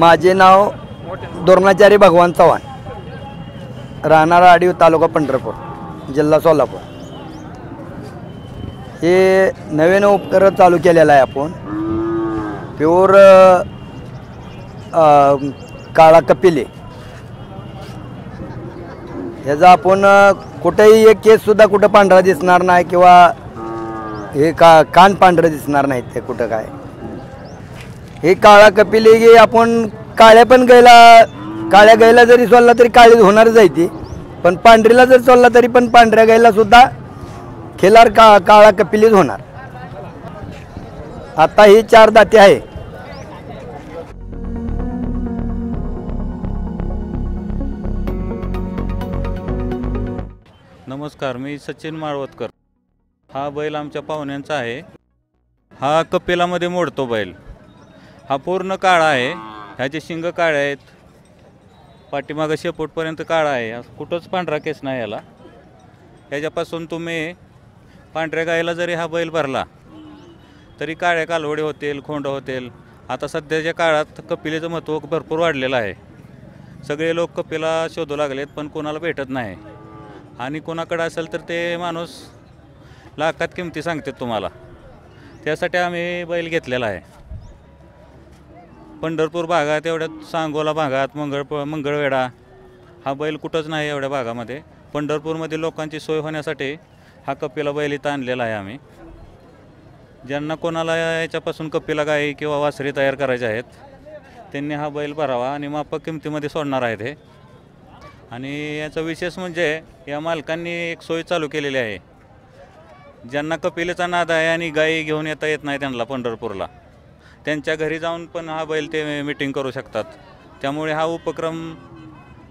माझे नाव दोरणाचारी भगवान चव्हाण. राहणारा आडीव तालुका पंढरपूर जिल्हा सोलापूर. हे नवीन उपकरण चालू केलेलं आहे आपण. प्युअर काळा कपिले. ह्याचा आपण कुठेही एक केससुद्धा कुठं पांढरा दिसणार नाही किंवा हे का कान पांढरं दिसणार नाहीत ते कुठं काय. हे काळा कपिले हे आपण काळ्या पण गायला काळ्या गायला जरी सोडला तरी काळी होणारच आहे ती पण पांढरीला जर सोडला तरी पण पांढऱ्या गायला सुद्धा खेलार का काळा कपिलीच होणार. आता ही चार दाते आहे. नमस्कार मी सचिन माळवतकर. हा बैल आमच्या पाहुण्यांचा आहे. हा कपिलामध्ये मोडतो बैल. हा पूर्ण काळा आहे. ह्याचे शिंग काळे आहेत. पाठीमागं शेपूटपर्यंत काळा आहे. हा कुठंच पांढरा केस नाही याला. ह्याच्यापासून तुम्ही पांढऱ्या गायीला जरी हा बैल भरला तरी काळ्या कालवडे होतील खोंड होतील. आता सध्याच्या काळात कपिलेचं महत्त्व भरपूर वाढलेलं आहे. सगळे लोक कपिला शोधू लागलेत पण कोणाला भेटत नाही. आणि कोणाकडे असेल तर ते माणूस लाखात किमती सांगतात तुम्हाला. त्यासाठी आम्ही बैल घेतलेला आहे. पंढरपूर भागात एवढ्यात सांगोला भागात मंगळ मंगळवेढा हा बैल कुठंच नाही एवढ्या भागामध्ये. पंढरपूरमध्ये लोकांची सोय होण्यासाठी हा कपिला बैल इथं आणलेला आहे आम्ही. ज्यांना कोणाला याच्यापासून कपिला गाई किंवा वासरी तयार करायचे आहेत त्यांनी हा बैल भरावा आणि माफक किमतीमध्ये सोडणार आहेत हे. आणि याचा विशेष म्हणजे या मालकांनी एक सोय चालू केलेली आहे. ज्यांना कपिलेचा नाद आहे आणि गाई घेऊन येता येत नाही त्यांना पंढरपूरला. त्यांच्या घरी जाऊन पण हा बैल ते मिटिंग करू शकतात. त्यामुळे हा उपक्रम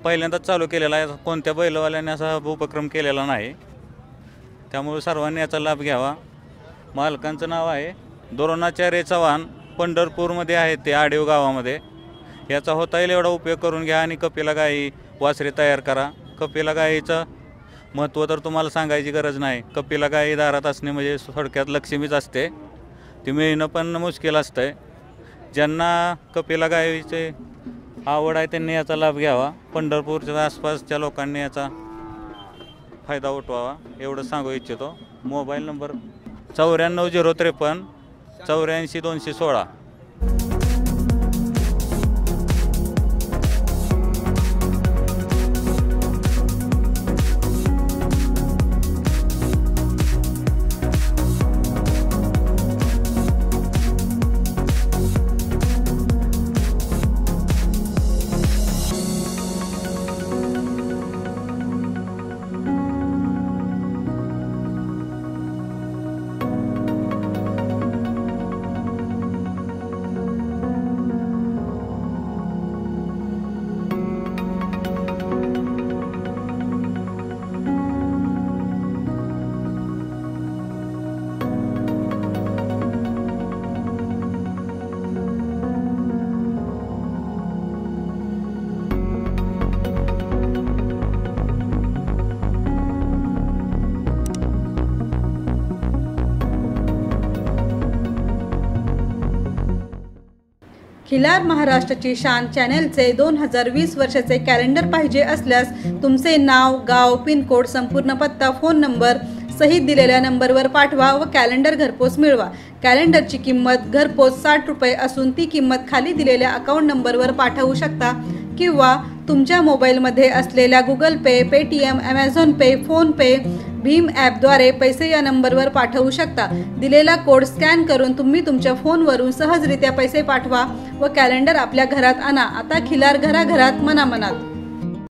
पहिल्यांदाच चालू केलेला आहे. कोणत्या बैलवाल्याने असा उपक्रम केलेला नाही. त्यामुळे सर्वांनी याचा लाभ घ्यावा. मालकांचं नाव आहे द्रोणाचार्य चव्हाण. पंढरपूरमध्ये आहे ते आडीव गावामध्ये. याचा होता येईल एवढा उपयोग करून घ्या आणि कपिला गाई वासरे तयार करा. कपिला गाईचं महत्त्व तर तुम्हाला सांगायची गरज नाही. कपिला गाई दारात असणे म्हणजे थोडक्यात लक्ष्मीच असते. ते मिळणं पण मुश्किल असतं आहे ज्यांना कपिला गाईचे आवड आहे त्यांनी याचा लाभ घ्यावा. पंढरपूरच्या आसपासच्या लोकांनी याचा फायदा उठवावा एवढं सांगू इच्छितो. मोबाईल नंबर चौऱ्याण्णव झिरो त्रेपन्न चौऱ्याऐंशी दोनशे सोळा. खिलार महाराष्ट्राची शान चॅनेलचे दोन हजार वीस वर्षाचे कॅलेंडर पाहिजे असल्यास तुमचे नाव गाव पिनकोड संपूर्ण पत्ता फोन नंबर सहित दिलेल्या नंबरवर पाठवा व कॅलेंडर घरपोच मिळवा. कॅलेंडरची किंमत घरपोच साठ रुपये असून ती किंमत खाली दिलेल्या अकाउंट नंबरवर पाठवू शकता किंवा तुमच्या मोबाईलमध्ये असलेल्या Google Pay Paytm Amazon Pay PhonePe Bhim ॲपद्वारे पैसे या नंबरवर पाठवू शकता. दिलेला कोड स्कॅन करून तुम्ही तुमच्या फोनवरून सहजरित्या पैसे पाठवा व कॅलेंडर आपल्या घरात आणा. आता खिलार घराघरात मनामनात.